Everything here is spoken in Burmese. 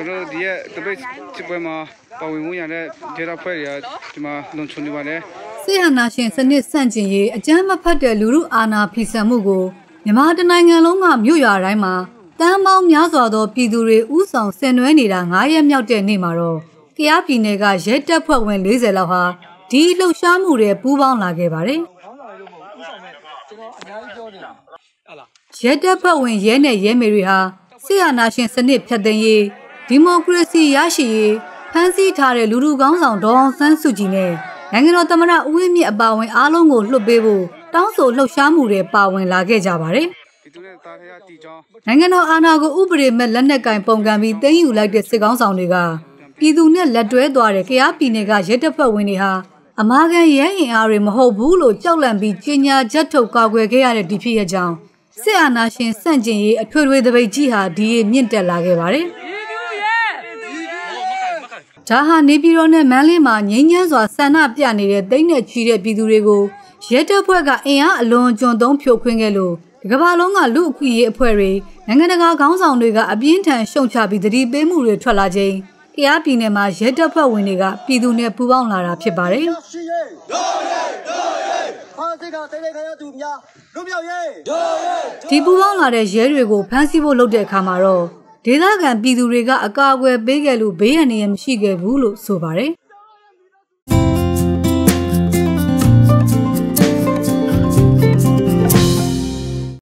ကျွန်တော်တို့ဒီရဲ့တပိတ်စစ်ပွဲမှာပါဝင်မှုရတဲ့ဒေတာဖွဲ့တွေကဒီမှာလုံခြုံနေပါတယ်ဆေးဟနာရှင်စနစ်ဆန့်ကျင်ရေးအကြမ်းမဖက်တဲ့လူမှုအာဏာဖီဆန်မှုကိုမြန်မာတနိုင်ငံလုံးကမြို့ရွာတိုင်းမှာတန်းပေါင်းများစွာသောပြည်သူတွေဥဆောင်ဆင်နွှဲနေတာ9ရက်မြောက်တဲ့နေ့မှာတော့ကယားပြည်နယ်ကရဲတပ်ဖွဲ့ဝင်40လောက်ဟာဒီလှုပ်ရှားမှုတွေပူးပေါင်းလာခဲ့ပါတယ်ရဲတပ်ဖွဲ့ဝင်ရဲနဲ့ရဲမေတွေဟာဆေးဟနာရှင်စနစ်ဖျက်သိမ်းရေး ဒီမိုကရေစီရရှိရေးဖမ်းဆီးထားတဲ့လူလူကောင်းဆောင်ဒေါအောင်ဆန်းစုကြည်နဲ့နိုင်ငံတော်သမ္မတဦးဝင်းမြင့်အပါအဝင်အားလုံးကိုလွှတ်ပေးဖို့တောင်းဆိုလှုပ်ရှားမှုတွေပါဝင်လာခဲ့ကြပါတယ်။ဒီသူနဲ့တာထရတီချောင်းနိုင်ငံတော်အာဏာကိုဥပဒေမဲ့လက်နက်ကင်ပုံကံပြီးသိမ်းယူလိုက်တဲ့စစ်ကောင်းဆောင်တွေကပြည်သူနဲ့လက်တွဲသွားတဲ့ကရားပြည်နယ်ကရဲတပ်ဖွဲ့ဝင်တွေဟာအမာခံရဲရင်အားတွေမဟုတ်ဘူးလို့ကြောက်လန့်ပြီးကြီးညာချက်ထုတ်ကာကွယ်ခဲ့ရတဲ့ဒီဖြစ်ရကြောင်းစစ်အာဏာရှင်စန့်ကျင်ရေးအထွေထွေသပိတ်ကြီးဟာဒီရေမြင့်တက်လာခဲ့ပါတယ်။ ဒါဟာနေပြည်တော်နဲ့မန်းလေးမှာငြိမ်းချမ်းစွာဆန္ဒပြနေတဲ့တိတ်နဲ့ချီတဲ့ပြည်သူတွေကိုရဲတပ်ဖွဲ့ကအင်အားအလွန်အကျွံသုံးဖြိုခွင်းခဲ့လို့ဒီကမ္ဘာလုံးကလူအခွင့်အရေးအဖွဲ့တွေနိုင်ငံတကာခေါင်းဆောင်တွေကအပြင်းထန်ရှုံချပြီးသတိပေးမှုတွေထွက်လာခြင်းကရားပြည်နယ်မှာရဲတပ်ဖွဲ့ဝင်တွေကပြည်သူနဲ့ပူးပေါင်းလာတာဖြစ်ပါတယ်ရှိရေးဒိုရဲဒိုရဲဖာစစ်ကတိတ်တိတ်ခရသူများလူမြောက်ရေးဒိုရဲဒီပူးပေါင်းလာတဲ့ရဲတွေကိုဖမ်းဆီးဖို့လုပ်တဲ့အခါမှာတော့ ဒေသခံပြည်သူတွေကအကာအကွယ်ပေးခဲ့လို့ဘေးရန်နေရမရှိခဲ့ဘူးလို့ဆိုပါတယ်